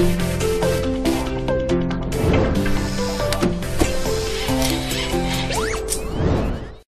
Bye.